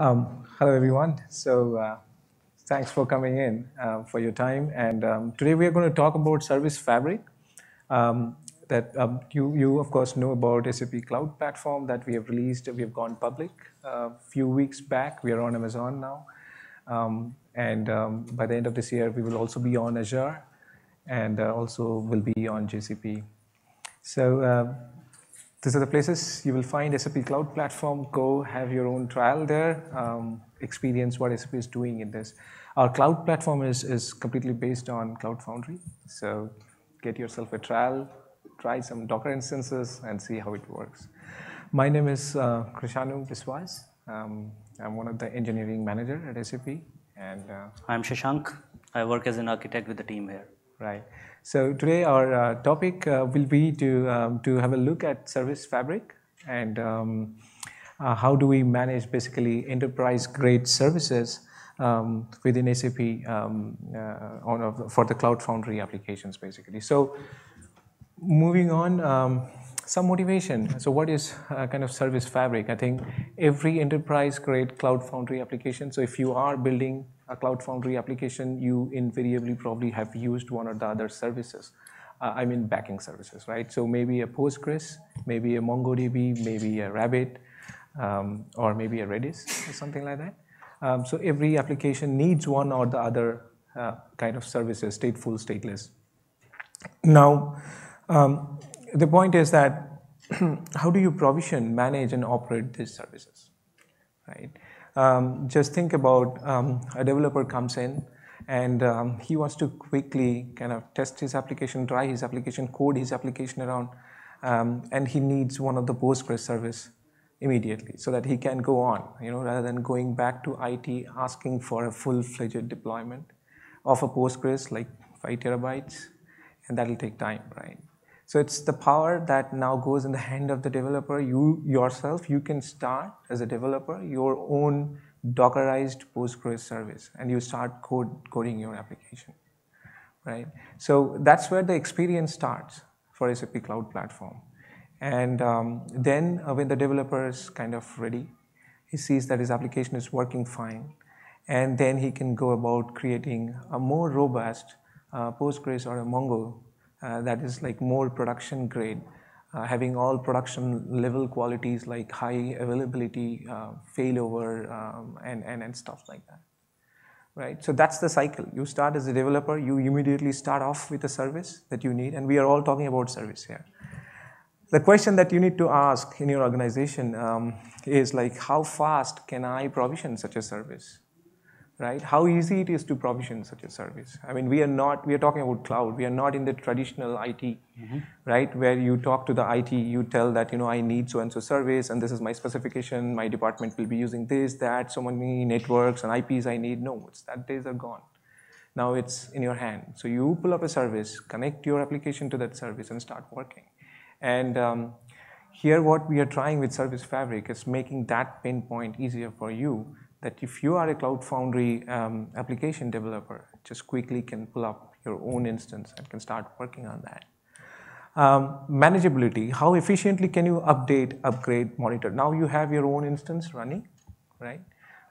Um, hello, everyone. So, uh, thanks for coming in uh, for your time. And um, today we are going to talk about Service Fabrik. Um, that um, you, you of course know about SAP Cloud Platform that we have released. We have gone public a uh, few weeks back. We are on Amazon now, um, and by the end of this year, we will also be on Azure, and uh, also will be on GCP. So uh, these are the places you will find SAP Cloud Platform. Go have your own trial there, um, experience what SAP is doing in this. Our cloud platform is, is completely based on Cloud Foundry. So get yourself a trial, try some Docker instances, and see how it works. My name is uh, Krishanu Biswas. Um, I'm one of the engineering manager at SAP. And uh, I'm Shashank. I work as an architect with the team here. Right. So today our uh, topic uh, will be to, um, to have a look at Service Fabrik and um, uh, how do we manage basically enterprise grade services um, within SAP um, uh, on, for the Cloud Foundry applications basically. So moving on, um, some motivation. So what is uh, kind of Service Fabrik? I think every enterprise grade Cloud Foundry application, so if you are building a Cloud Foundry application, you invariably probably have used one or the other services. Uh, I mean backing services, right? So maybe a Postgres, maybe a MongoDB, maybe a Rabbit, um, or maybe a Redis or something like that. Um, so every application needs one or the other uh, kind of services, stateful, stateless. Now, um, the point is that how do you provision, manage, and operate these services, right? Um, just think about um, a developer comes in and um, he wants to quickly kind of test his application, try his application, code his application around, um, and he needs one of the Postgres service immediately so that he can go on, you know, rather than going back to IT asking for a full-fledged deployment of a Postgres like five terabytes, and that'll take time, right? So it's the power that now goes in the hand of the developer. You yourself, you can start as a developer your own Dockerized Postgres service, and you start code, coding your application, right? So that's where the experience starts for SAP Cloud Platform. And um, then uh, when the developer is kind of ready, he sees that his application is working fine, and then he can go about creating a more robust uh, Postgres or a Mongo that is like more production grade, uh, having all production level qualities like high availability, uh, failover, um, and, and, and stuff like that. Right? So that's the cycle. You start as a developer, you immediately start off with a service that you need, and we are all talking about service here. The question that you need to ask in your organization um, is like, how fast can I provision such a service? Right? How easy it is to provision such a service. I mean, we are not, we are talking about cloud. We are not in the traditional IT, mm-hmm. right? Where you talk to the IT, you tell that, you know, I need so-and-so service and this is my specification. My department will be using this, that, so many networks and IPs I need. No, it's, that days are gone. Now it's in your hand. So you pull up a service, connect your application to that service and start working. And um, here what we are trying with Service Fabrik is making that pain point easier for you that if you are a Cloud Foundry um, application developer, just quickly can pull up your own instance and can start working on that. Um, manageability, how efficiently can you update, upgrade, monitor? Now you have your own instance running, right?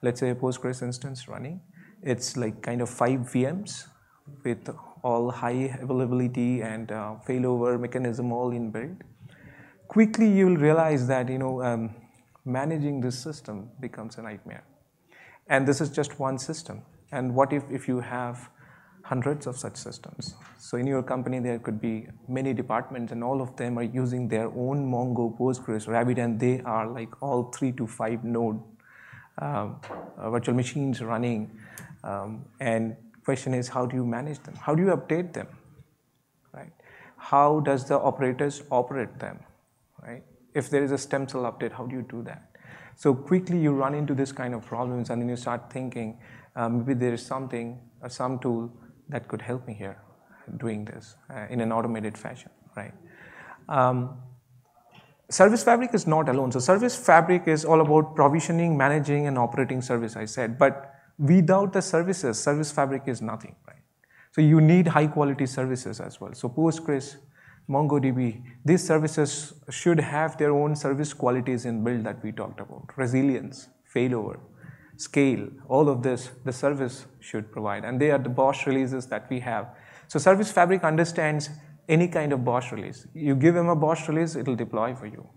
Let's say a Postgres instance running. It's like kind of five VMs with all high availability and uh, failover mechanism all inbuilt. Quickly you will realize that you know um, managing this system becomes a nightmare and this is just one system. And what if, if you have hundreds of such systems? So in your company, there could be many departments and all of them are using their own Mongo, Postgres, Rabbit, and they are like all three to five node um, uh, virtual machines running. Um, and question is, how do you manage them? How do you update them? Right? How does the operators operate them? Right? If there is a stem cell update, how do you do that? So quickly you run into this kind of problems and then you start thinking, um, maybe there is something, uh, some tool that could help me here doing this uh, in an automated fashion, right? Um, service Fabrik is not alone. So Service Fabrik is all about provisioning, managing, and operating service, I said. But without the services, Service Fabrik is nothing, right? So you need high quality services as well. So Postgres MongoDB, these services should have their own service qualities in build that we talked about, resilience, failover, scale, all of this, the service should provide. And they are the BOSH releases that we have. So Service Fabrik understands any kind of BOSH release. You give them a BOSH release, it'll deploy for you.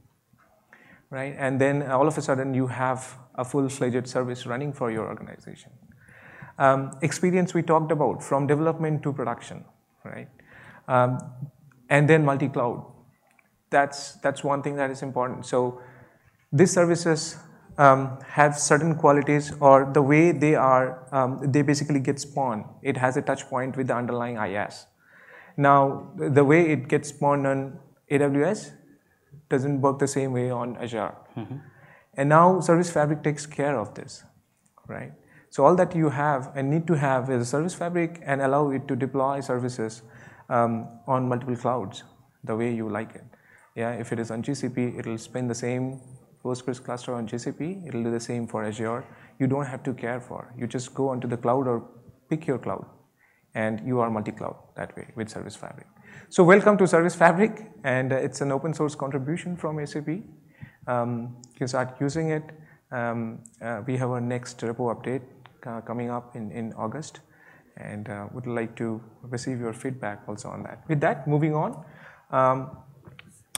Right? And then all of a sudden you have a full-fledged service running for your organization. Um, experience we talked about from development to production, right? Um, and then multi-cloud. That's, that's one thing that is important. So these services um, have certain qualities or the way they are, um, they basically get spawned. It has a touch point with the underlying IaaS. Now, the way it gets spawned on AWS doesn't work the same way on Azure. Mm-hmm. And now Service Fabrik takes care of this, right? So all that you have and need to have is a Service Fabrik and allow it to deploy services um, on multiple clouds the way you like it. Yeah, if it is on GCP, it'll spin the same Postgres cluster on GCP, it'll do the same for Azure. You don't have to care for. You just go onto the cloud or pick your cloud and you are multi-cloud that way with Service Fabrik. So welcome to Service Fabrik and uh, it's an open source contribution from SAP. Um, you can start using it. Um, uh, we have our next repo update uh, coming up in, in August and uh, would like to receive your feedback also on that. With that, moving on. Um,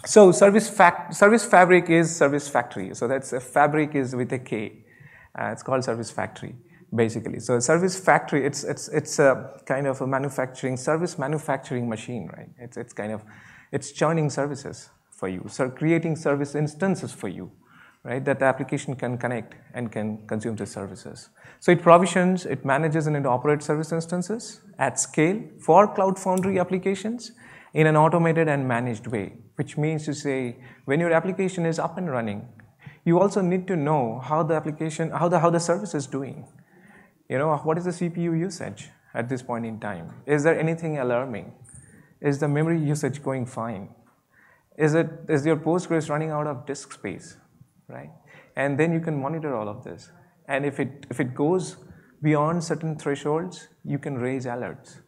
so service, fact, service fabrik is service factory. So that's a fabrik is with a K. Uh, it's called service factory basically. So service factory, it's, it's, it's a kind of a manufacturing, service manufacturing machine, right? It's, it's kind of, it's churning services for you. So creating service instances for you, right? That the application can connect and can consume the services. So it provisions, it manages and it operates service instances at scale for Cloud Foundry applications in an automated and managed way, which means to say when your application is up and running, you also need to know how the application, how the, how the service is doing. You know, what is the CPU usage at this point in time? Is there anything alarming? Is the memory usage going fine? Is, it, is your Postgres running out of disk space, right? And then you can monitor all of this. And if it, if it goes beyond certain thresholds, you can raise alerts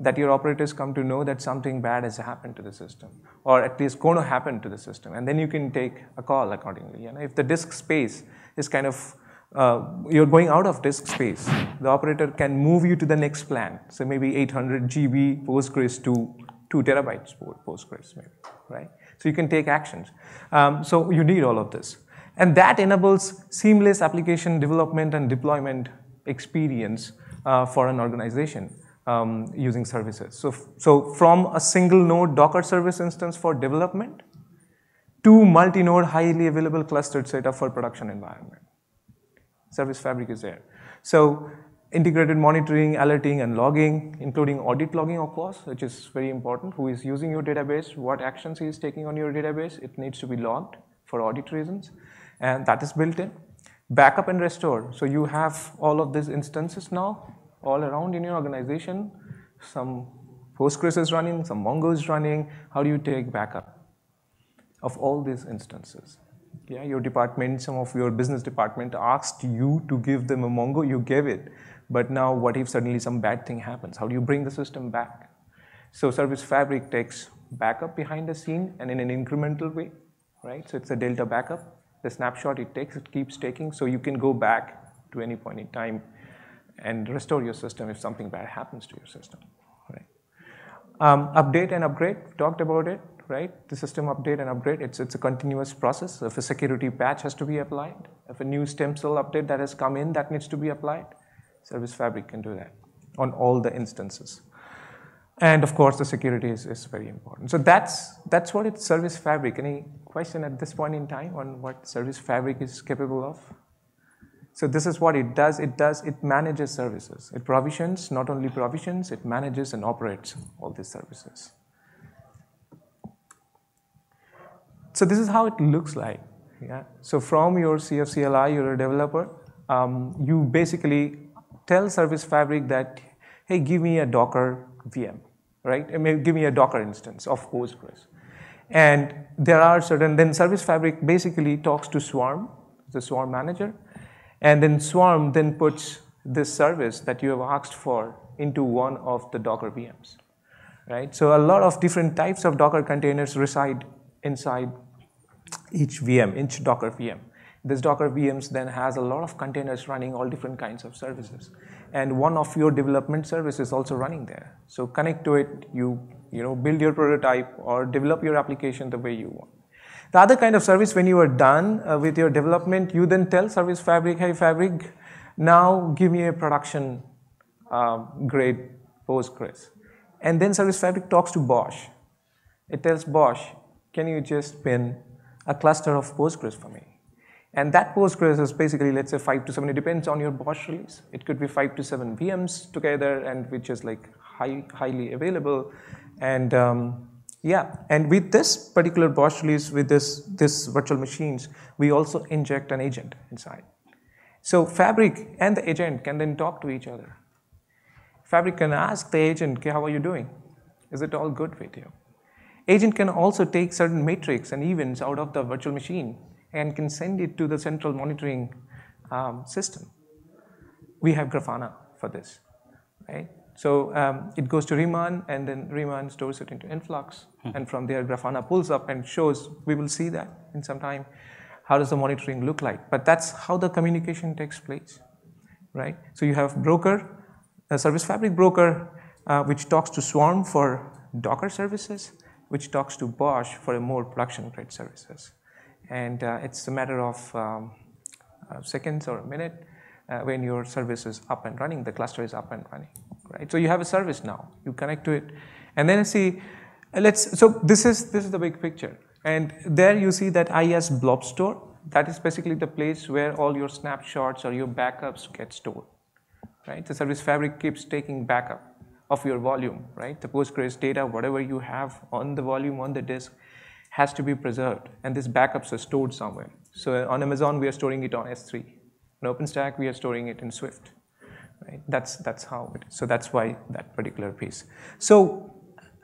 that your operators come to know that something bad has happened to the system, or at least going to happen to the system, and then you can take a call accordingly. You know, if the disk space is kind of uh, you're going out of disk space, the operator can move you to the next plan. So maybe 800 GB Postgres to two terabytes Postgres, maybe, right? So you can take actions. Um, so you need all of this. And that enables seamless application development and deployment experience uh, for an organization um, using services. So, so from a single node Docker service instance for development to multi-node highly available clustered setup for production environment. Service Fabrik is there. So integrated monitoring, alerting, and logging, including audit logging, of course, which is very important. Who is using your database, what actions he is taking on your database, it needs to be logged for audit reasons, and that is built in. Backup and restore. So you have all of these instances now all around in your organization. Some Postgres is running, some Mongo is running. How do you take backup of all these instances? Yeah, your department, some of your business department asked you to give them a Mongo, you gave it. But now what if suddenly some bad thing happens? How do you bring the system back? So Service Fabrik takes backup behind the scene and in an incremental way, right? So it's a delta backup. The snapshot it takes, it keeps taking, so you can go back to any point in time and restore your system if something bad happens to your system. Right? Um, update and upgrade, talked about it, right? The system update and upgrade, it's, it's a continuous process. If a security patch has to be applied, if a new stem cell update that has come in that needs to be applied, Service Fabrik can do that on all the instances. And of course, the security is, is very important. So that's, that's what it's Service Fabrik. Any question at this point in time on what Service Fabrik is capable of? So this is what it does. It does, it manages services. It provisions, not only provisions, it manages and operates all these services. So this is how it looks like. Yeah. So from your CFCLI, you're a developer, um, you basically tell Service Fabrik that, hey, give me a Docker VM, right? I mean, give me a Docker instance of Postgres. And there are certain, then Service Fabrik basically talks to Swarm, the Swarm manager, and then Swarm then puts this service that you have asked for into one of the Docker VMs, right? So a lot of different types of Docker containers reside inside each VM, each Docker VM. This Docker VMs then has a lot of containers running all different kinds of services. And one of your development services is also running there. So connect to it, you, you know, build your prototype or develop your application the way you want. The other kind of service, when you are done uh, with your development, you then tell Service Fabrik, hey Fabrik, now give me a production uh, grade Postgres. And then Service Fabrik talks to BOSH. It tells BOSH, can you just pin a cluster of Postgres for me? And that Postgres is basically, let's say five to seven, it depends on your BOSH release. It could be five to seven VMs together and which is like high, highly available. And um, yeah, and with this particular BOSH release, with this, this virtual machines, we also inject an agent inside. So Fabrik and the agent can then talk to each other. Fabrik can ask the agent, okay, how are you doing? Is it all good with you? Agent can also take certain metrics and events out of the virtual machine and can send it to the central monitoring um, system. We have Grafana for this, right? So um, it goes to Riemann, and then Riemann stores it into Influx, hmm. and from there Grafana pulls up and shows. We will see that in some time. How does the monitoring look like? But that's how the communication takes place, right? So you have broker, a service fabrik broker, uh, which talks to Swarm for Docker services, which talks to BOSH for a more production grade services, and uh, it's a matter of um, uh, seconds or a minute uh, when your service is up and running, the cluster is up and running right? So you have a service now, you connect to it, and then see, let's, so this is, this is the big picture. And there you see that IaaS blob store, that is basically the place where all your snapshots or your backups get stored, right? The service fabrik keeps taking backup of your volume, right? The Postgres data, whatever you have on the volume on the disk, has to be preserved, and these backups are stored somewhere. So on Amazon, we are storing it on S3. On OpenStack, we are storing it in Swift right? That's, that's how it is. So that's why that particular piece. So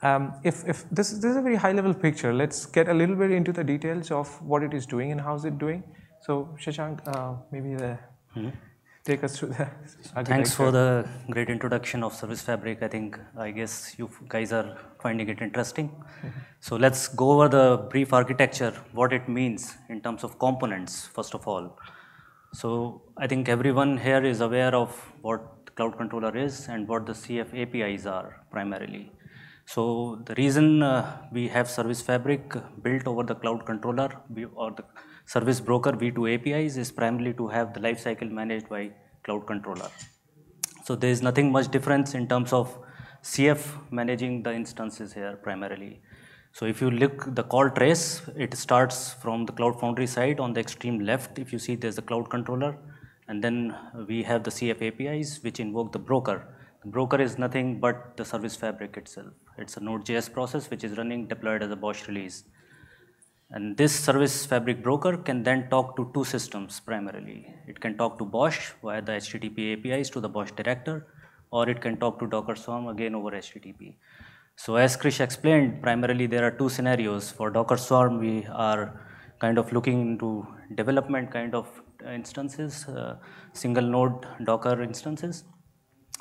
um, if, if this, this is a very high level picture, let's get a little bit into the details of what it is doing and how's it doing. So Shashank, uh, maybe the, hmm. Take us through the Thanks for the great introduction of Service Fabrik. I think, I guess you guys are finding it interesting. Mm -hmm. So let's go over the brief architecture, what it means in terms of components, first of all. So I think everyone here is aware of what Cloud Controller is and what the CF APIs are primarily. So the reason uh, we have Service Fabrik built over the Cloud Controller or the Service Broker V2 APIs is primarily to have the lifecycle managed by Cloud Controller. So there is nothing much difference in terms of CF managing the instances here primarily. So if you look the call trace, it starts from the Cloud Foundry side on the extreme left. If you see there's the cloud controller, and then we have the CF APIs which invoke the broker. The broker is nothing but the service fabrik itself. It's a Node.js process which is running deployed as a BOSH release. And this service fabrik broker can then talk to two systems primarily. It can talk to BOSH via the HTTP APIs to the BOSH director, or it can talk to Docker Swarm again over HTTP. So as Krish explained, primarily there are two scenarios. For Docker Swarm, we are kind of looking into development kind of instances, uh, single node Docker instances.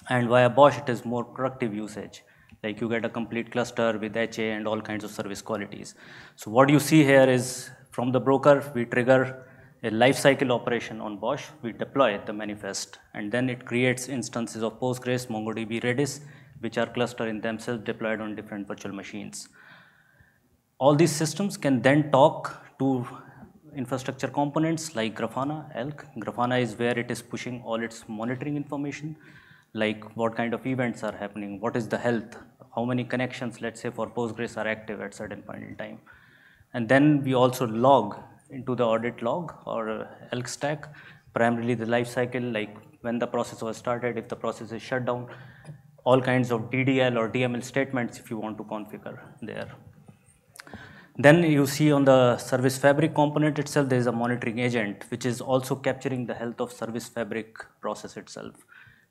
And via BOSH, it is more productive usage. Like you get a complete cluster with HA and all kinds of service qualities. So what you see here is from the broker, we trigger a lifecycle operation on BOSH, We deploy the manifest, and then it creates instances of Postgres, MongoDB, Redis, which are clustered in themselves deployed on different virtual machines. All these systems can then talk to infrastructure components like Grafana, Elk. Grafana is where it is pushing all its monitoring information, like what kind of events are happening, what is the health, how many connections, let's say for Postgres are active at certain point in time. And then we also log into the audit log or Elk stack, primarily the life cycle, like when the process was started, if the process is shut down, all kinds of DDL or DML statements if you want to configure there. Then you see on the service fabrik component itself, there is a monitoring agent, which is also capturing the health of service fabrik process itself.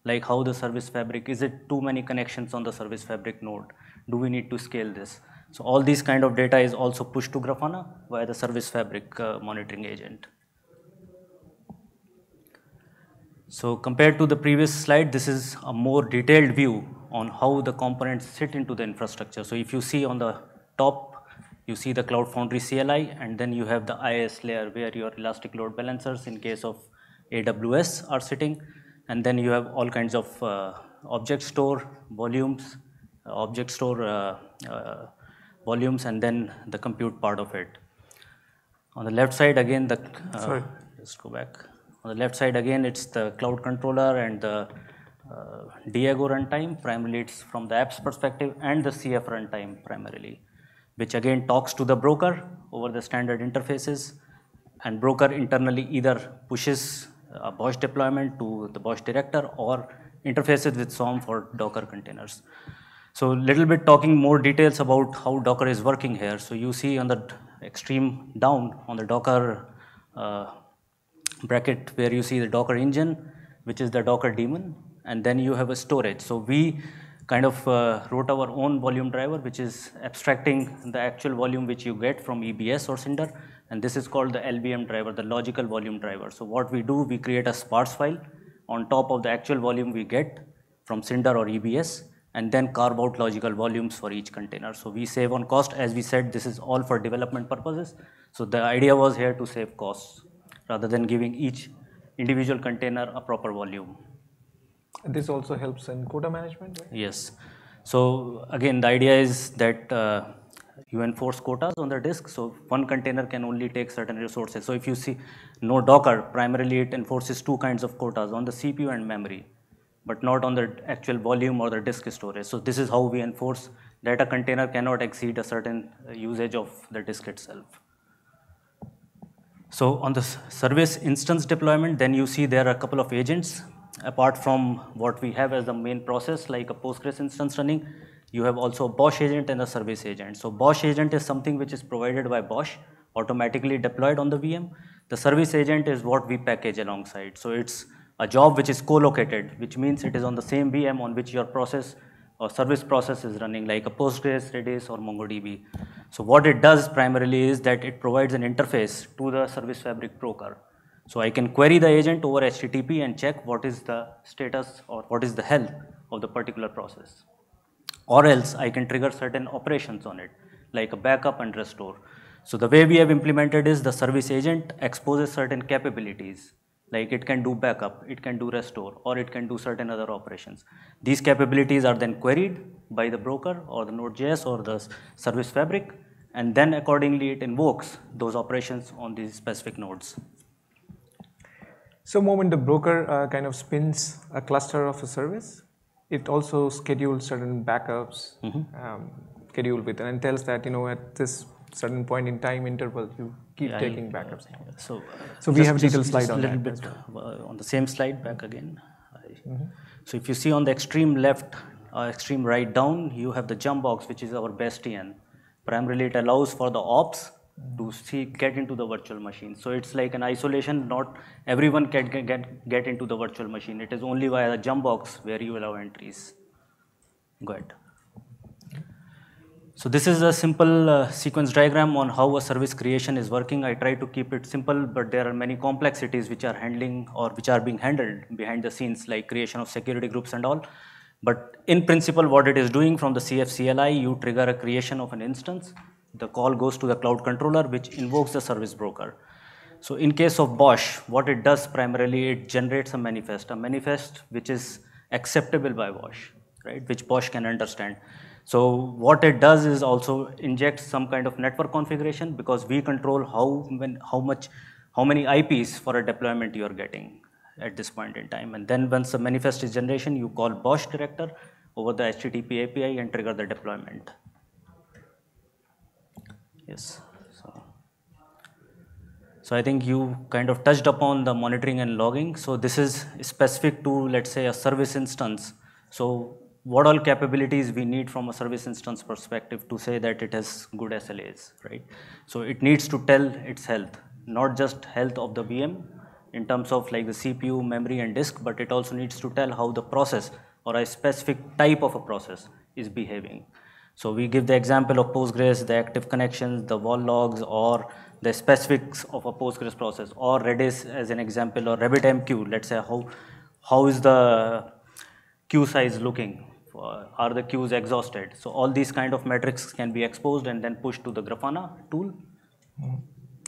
Like how the service fabrik, is it too many connections on the service fabrik node? Do we need to scale this? So all these kind of data is also pushed to Grafana via the service fabrik uh, monitoring agent. So compared to the previous slide, this is a more detailed view on how the components sit into the infrastructure. So if you see on the top you see the Cloud Foundry CLI, and then you have the IaaS layer where your elastic load balancers in case of AWS are sitting, and then you have all kinds of uh, object store volumes, uh, object store uh, uh, volumes, and then the compute part of it. On the left side, again, the uh, Sorry. just go back. On the left side, again, it's the cloud controller and the uh, Diego runtime. Primarily, it's from the app's perspective, and the CF runtime primarily, which again talks to the broker over the standard interfaces. And broker internally either pushes a BOSH deployment to the BOSH director or interfaces with Swarm for Docker containers. So a little bit talking more details about how Docker is working here. So you see on the extreme down on the Docker uh, bracket where you see the Docker engine, which is the Docker daemon, and then you have a storage. So we kind of uh, wrote our own volume driver, which is abstracting the actual volume which you get from EBS or Cinder, and this is called the LVM driver, the logical volume driver. So what we do, we create a sparse file on top of the actual volume we get from Cinder or EBS, and then carve out logical volumes for each container. So we save on cost. As we said, this is all for development purposes. So the idea was here to save costs rather than giving each individual container a proper volume. This also helps in quota management, right? Yes. So again, the idea is that uh, you enforce quotas on the disk. So one container can only take certain resources. So if you see no Docker, primarily it enforces two kinds of quotas on the CPU and memory, but not on the actual volume or the disk storage. So this is how we enforce that a container cannot exceed a certain uh, usage of the disk itself. So on the service instance deployment, then you see there are a couple of agents. Apart from what we have as the main process, like a Postgres instance running, you have also a BOSH agent and a service agent. So BOSH agent is something which is provided by BOSH, automatically deployed on the VM. The service agent is what we package alongside. So it's a job which is co-located, which means it is on the same VM on which your process or service process is running, like a Postgres, Redis, or MongoDB. So what it does primarily is that it provides an interface to the Service Fabrik broker. So I can query the agent over HTTP and check what is the status or what is the health of the particular process. Or else I can trigger certain operations on it, like a backup and restore. So the way we have implemented is the service agent exposes certain capabilities, like it can do backup, it can do restore, or it can do certain other operations. These capabilities are then queried by the broker or the Node.js or the service fabrik, and then accordingly it invokes those operations on these specific nodes. So moment the broker uh, kind of spins a cluster of a service, it also schedules certain backups, um, schedule with and tells that you know at this certain point in time interval you keep Yeah, taking backups. So, So we just- have detailed slide on a little that bit as uh, on the same slide back again. Mm-hmm. So if you see on the extreme left, uh, extreme right down, you have the jump box, which is our best bastion. Primarily, it allows for the ops to see get into the virtual machine. So it's like an isolation. Not everyone can get, get into the virtual machine. It is only via the jump box where you allow entries. Go ahead. So this is a simple uh, sequence diagram on how a service creation is working. I try to keep it simple, but there are many complexities which are handling or which are being handled behind the scenes, like creation of security groups and all. But in principle, what it is doing from the CFCLI, you trigger a creation of an instance. The call goes to the cloud controller, which invokes the service broker. So in case of BOSH, what it does primarily, it generates a manifest, a manifest which is acceptable by BOSH, right, which BOSH can understand. So what it does is also inject some kind of network configuration because we control how, when, how much, how many IPs for a deployment you are getting at this point in time. And then once the manifest is generation, you call BOSH director over the HTTP API and trigger the deployment. Yes. So. So I think you kind of touched upon the monitoring and logging. So this is specific to, let's say, a service instance. So what all capabilities we need from a service instance perspective to say that it has good SLAs, right? So it needs to tell its health, not just health of the VM in terms of like the CPU, memory and disk, but it also needs to tell how the process or a specific type of a process is behaving. So we give the example of Postgres, the active connections, the WAL logs, or the specifics of a Postgres process, or Redis as an example, or RabbitMQ. Let's say how how is the queue size looking are the queues exhausted. So all these kind of metrics can be exposed and then pushed to the Grafana tool.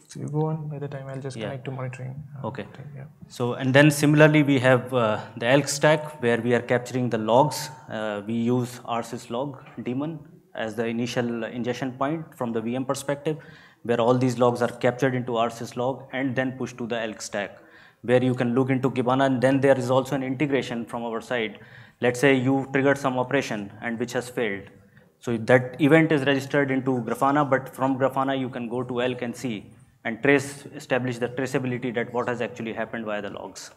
So you go on by the time I'll just Yeah. connect to monitoring. uh, Okay. Yeah. So, and then similarly, we have uh, the elk stack where we are capturing the logs. Uh, we use rsyslog daemon as the initial ingestion point from the VM perspective, where all these logs are captured into rsyslog and then pushed to the elk stack, where you can look into Kibana. And then there is also an integration from our side. Let's say you triggered some operation and which has failed. So that event is registered into Grafana, but from Grafana you can go to Elk and see and trace, establish the traceability that what has actually happened via the logs.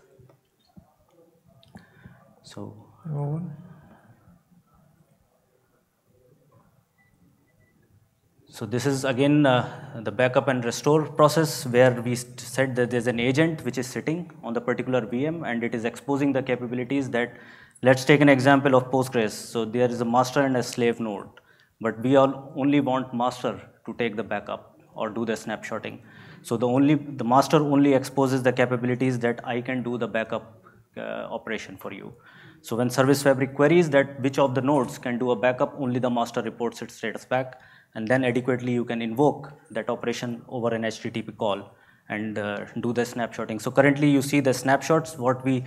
So, Move on. So this is again uh, the backup and restore process where we said that there's an agent which is sitting on the particular VM and it is exposing the capabilities that, let's take an example of Postgres. So there is a master and a slave node, but we all only want master to take the backup or do the snapshotting. So the only the master only exposes the capabilities that I can do the backup uh, operation for you. So when Service Fabrik queries that which of the nodes can do a backup, only the master reports its status back, and then adequately you can invoke that operation over an HTTP call and uh, do the snapshotting. So currently you see the snapshots. What we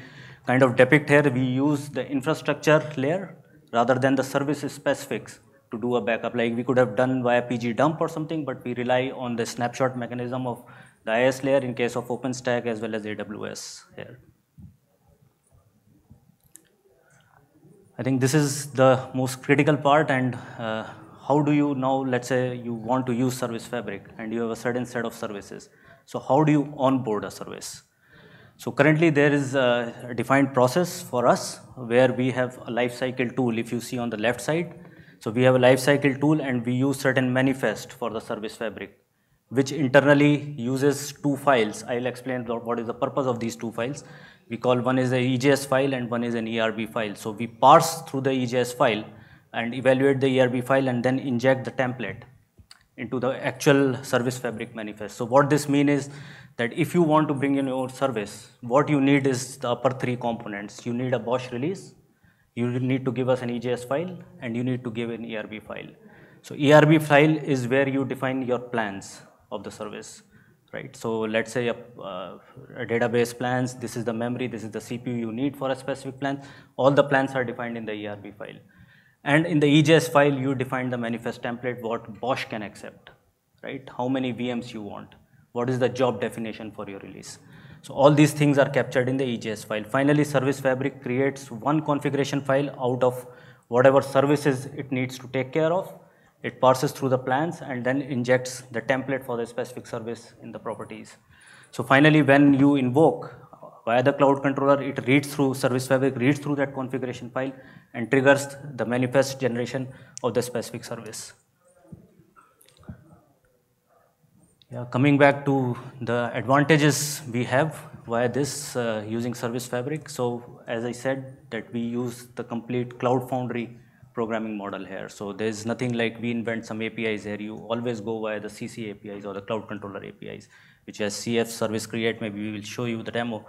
kind of depict here, we use the infrastructure layer rather than the service specifics to do a backup. Like we could have done via PG dump or something, but we rely on the snapshot mechanism of the IaaS layer in case of OpenStack as well as AWS here. I think this is the most critical part and uh, how do you now, let's say you want to use Service Fabrik and you have a certain set of services. So how do you onboard a service? So currently there is a defined process for us where we have a lifecycle tool if you see on the left side. So we have a lifecycle tool and we use certain manifest for the Service Fabrik which internally uses two files. I'll explain what is the purpose of these two files. We call one is a EJS file and one is an ERB file. So we parse through the EJS file and evaluate the ERB file and then inject the template into the actual service fabrik manifest. So what this means is that if you want to bring in your service, what you need is the upper three components. You need a BOSH release, you need to give us an EJS file, and you need to give an ERB file. So ERB file is where you define your plans of the service, right? So let's say a, uh, a database plans, this is the memory, this is the CPU you need for a specific plan. All the plans are defined in the ERB file. And in the EJS file, you define the manifest template, what BOSH can accept, right? How many VMs you want, what is the job definition for your release. So all these things are captured in the EJS file. Finally, Service Fabrik creates one configuration file out of whatever services it needs to take care of. It parses through the plans and then injects the template for the specific service in the properties. So finally, when you invoke via the cloud controller, it reads through Service Fabrik, reads through that configuration file and triggers the manifest generation of the specific service. Yeah, coming back to the advantages we have via this uh, using Service Fabrik. So as I said that we use the complete Cloud Foundry programming model here. So there's nothing like we invent some APIs here. You always go via the CC APIs or the Cloud Controller APIs, which has CF service create. Maybe we will show you the demo.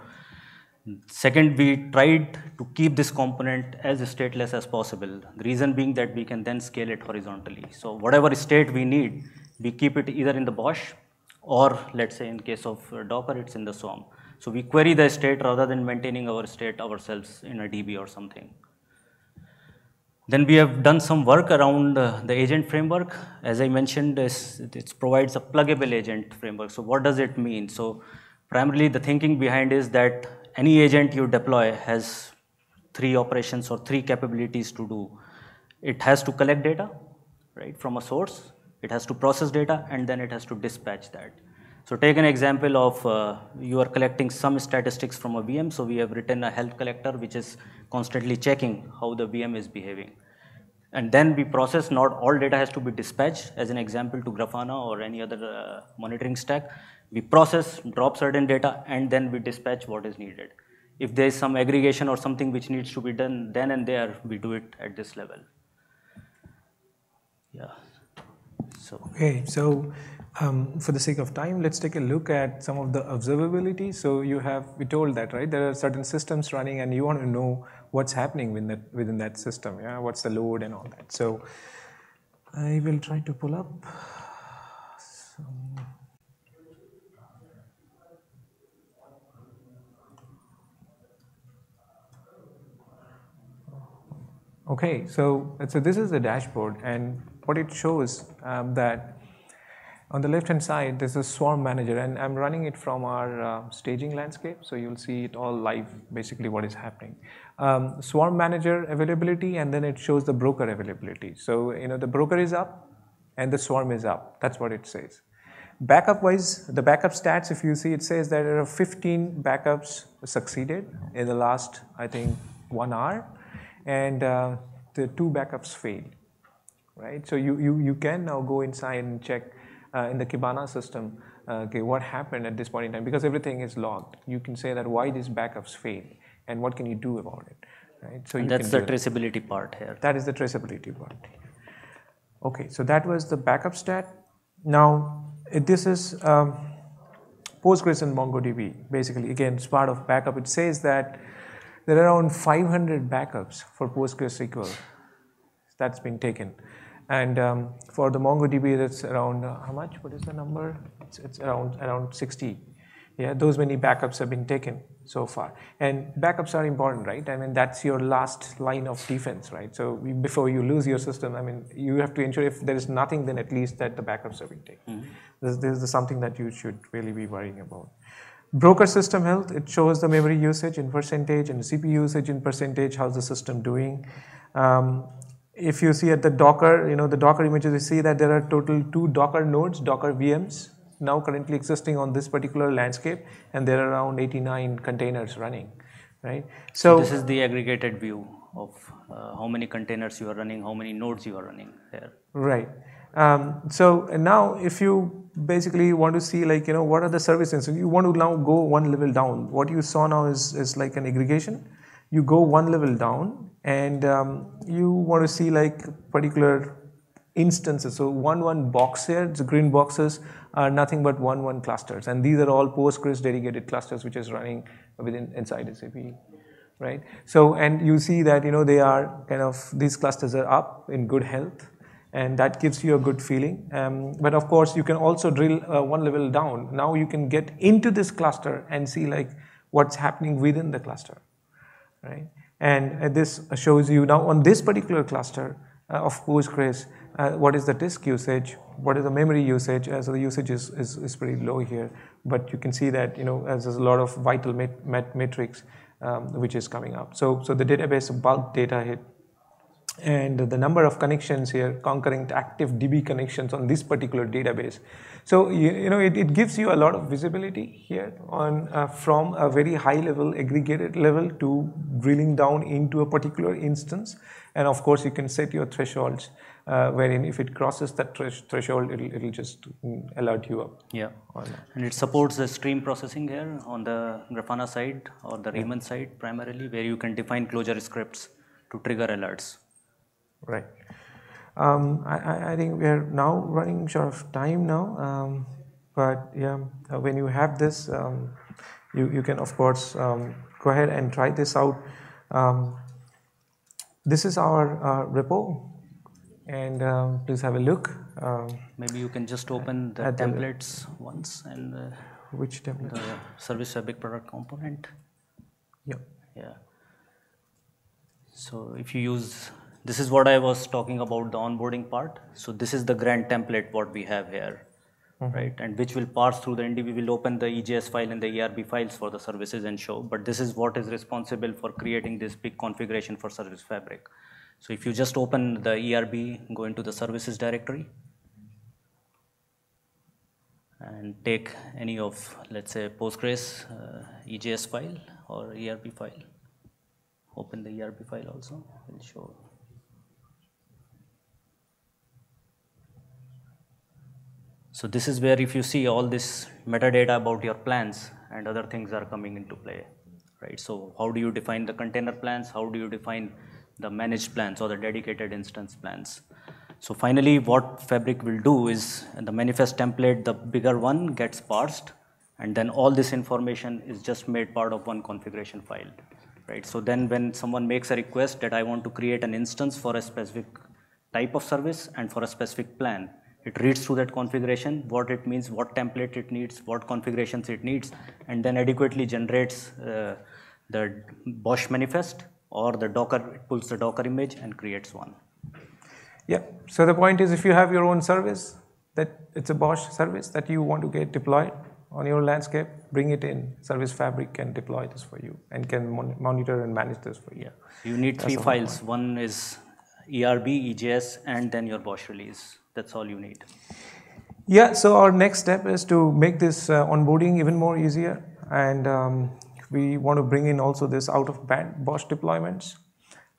Second, we tried to keep this component as stateless as possible. The reason being that we can then scale it horizontally. So whatever state we need, we keep it either in the BOSH or let's say in case of Docker, it's in the Swarm. So we query the state rather than maintaining our state ourselves in a DB or something. Then we have done some work around uh, the agent framework. As I mentioned, it provides a pluggable agent framework. So what does it mean? So primarily the thinking behind is that any agent you deploy has three operations or three capabilities to do. It has to collect data, right, from a source. It has to process data and then it has to dispatch that. So take an example of uh, you are collecting some statistics from a VM. So we have written a health collector which is constantly checking how the VM is behaving. And then we process, not all data has to be dispatched as an example to Grafana or any other uh, monitoring stack. We process, drop certain data, and then we dispatch what is needed. If there is some aggregation or something which needs to be done then and there, we do it at this level. Yeah. So. Okay, so um, for the sake of time, let's take a look at some of the observability. So you have, we told that, right? There are certain systems running and you want to know what's happening within that, within that system, yeah, what's the load and all that. So I will try to pull up. Some Okay, so, so this is the dashboard and what it shows um, that on the left hand side there's a swarm manager and I'm running it from our uh, staging landscape so you'll see it all live basically what is happening. Um, swarm manager availability and then it shows the broker availability. So you know the broker is up and the swarm is up that's what it says. Backup wise the backup stats if you see it says that there are 15 backups succeeded in the last I think one hour and uh, the two backups fail, right? So you, you, you can now go inside and check uh, in the Kibana system, uh, okay, what happened at this point in time, because everything is logged. You can say that why these backups failed and what can you do about it, right? So that's the traceability that. part here. That is the traceability part. Okay, so that was the backup stat. Now, this is um, Postgres and MongoDB. Basically, again, it's part of backup. It says that there are around 500 backups for PostgreSQL that's been taken. And um, for the MongoDB, that's around uh, how much? What is the number? It's, it's, around around 60. Yeah, those many backups have been taken so far. And backups are important, right? I mean, that's your last line of defense, right? So before you lose your system, I mean, you have to ensure if there is nothing, then at least that the backups have been taken. Mm -hmm. this, this is something that you should really be worrying about. Broker system health, it shows the memory usage in percentage and CPU usage in percentage, how's the system doing. Um, if you see at the Docker, you know, the Docker images, you see that there are total two Docker nodes, Docker VMs, now currently existing on this particular landscape, and there are around 89 containers running, right? So, so this is the aggregated view of uh, how many containers you are running, how many nodes you are running there. Right. Um, so now if you basically you want to see like, you know, what are the services, you want to now go one level down. What you saw now is, is like an aggregation. You go one level down and um, you want to see like particular instances. So one one box here, the green boxes are nothing but one one clusters, and these are all Postgres dedicated clusters which is running within inside SAP, right? So and you see that you know they are kind of these clusters are up in good health, and that gives you a good feeling. Um, but of course, you can also drill uh, one level down. Now you can get into this cluster and see like what's happening within the cluster, right? And uh, this shows you now on this particular cluster uh, of Postgres, uh, what is the disk usage, what is the memory usage. Uh, so the usage is, is, is, pretty low here, but you can see that you know there's a lot of vital met, met metrics um, which is coming up. So so the database bulk data hit and the number of connections here, concurrent active DB connections on this particular database. So you, you know it, it, gives you a lot of visibility here on uh, from a very high level aggregated level to drilling down into a particular instance. And of course, you can set your thresholds uh, wherein if it crosses that threshold, it'll, it'll just alert you up. Yeah, and it supports the stream processing here on the Grafana side or the Riemann yeah. side primarily, where you can define Clojure scripts to trigger alerts. Right. Um, I, I, think we are now running short of time now, um, but yeah, uh, when you have this, um, you, you can of course um, go ahead and try this out. Um, this is our uh, repo, and um, please have a look. Maybe you can just open the templates the, once and uh, which template? The service fabrik product component. Yeah. Yeah. So if you use this is what I was talking about the onboarding part. So this is the grand template what we have here, mm -hmm. right? And which will parse through the NDB, will open the EJS file and the ERB files for the services and show. But this is what is responsible for creating this big configuration for Service Fabrik. So if you just open the ERB, go into the services directory, and take any of, let's say, Postgres uh, EJS file or ERB file. Open the ERB file also, will show So this is where if you see all this metadata about your plans and other things are coming into play, right? So how do you define the container plans? How do you define the managed plans or the dedicated instance plans? So finally, what Fabrik will do is the manifest template, the bigger one gets parsed, and then all this information is just made part of one configuration file. right? So then when someone makes a request that I want to create an instance for a specific type of service and for a specific plan, it reads through that configuration, what it means, what template it needs, what configurations it needs, and then adequately generates uh, the BOSH manifest or the Docker, it pulls the Docker image and creates one. Yeah, so the point is if you have your own service, that it's a BOSH service that you want to get deployed on your landscape, bring it in. Service Fabrik can deploy this for you and can mon monitor and manage this for you. Yeah, you need three files. One is ERB, EJS, and then your BOSH release. That's all you need. Yeah, so our next step is to make this uh, onboarding even more easier. And um, we want to bring in also this out of band BOSH deployments,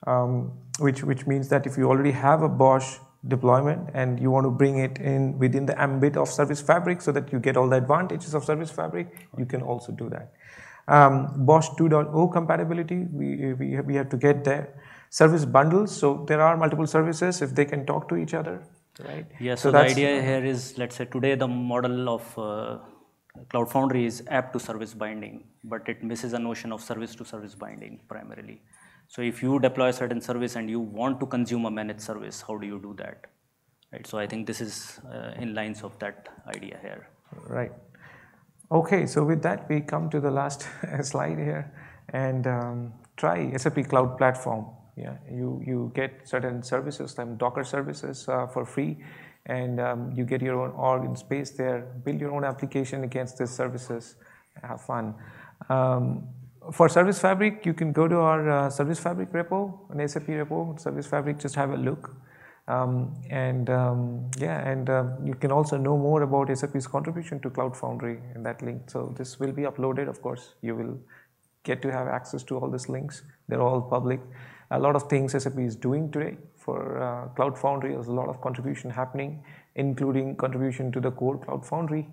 um, which, which means that if you already have a BOSH deployment and you want to bring it in within the ambit of Service Fabrik so that you get all the advantages of Service Fabrik, you can also do that. Um, BOSH 2.0 compatibility, we, we, we have to get there. Service bundles, so there are multiple services if they can talk to each other, right? Yeah, so, so the idea here is, let's say today the model of uh, Cloud Foundry is app to service binding, but it misses a notion of service to service binding primarily. So if you deploy a certain service and you want to consume a managed service, how do you do that? Right. So I think this is uh, in lines of that idea here. Right. Okay. So with that, we come to the last slide here, and um, try SAP Cloud Platform. Yeah, you you get certain services like Docker services uh, for free, and um, you get your own org in space there. Build your own application against these services. Have fun. Um, for Service Fabrik, you can go to our uh, Service Fabrik repo, an SAP repo, Service Fabrik, just have a look. Um, and yeah, and you can also know more about SAP's contribution to Cloud Foundry in that link. So this will be uploaded, of course. You will get to have access to all these links. They're all public. A lot of things SAP is doing today for uh, Cloud Foundry. There's a lot of contribution happening, including contribution to the core Cloud Foundry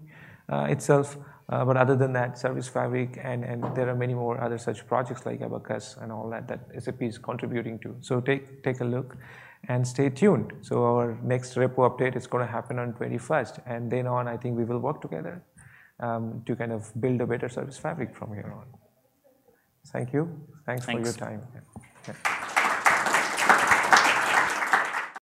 uh, itself. Uh, but other than that, Service Fabrik and, and there are many more other such projects like Abacus and all that that SAP is contributing to. So take, take a look and stay tuned. So our next repo update is going to happen on 21st and then on I think we will work together um, to kind of build a better Service Fabrik from here on. Thank you. Thanks, Thanks. for your time. Yeah.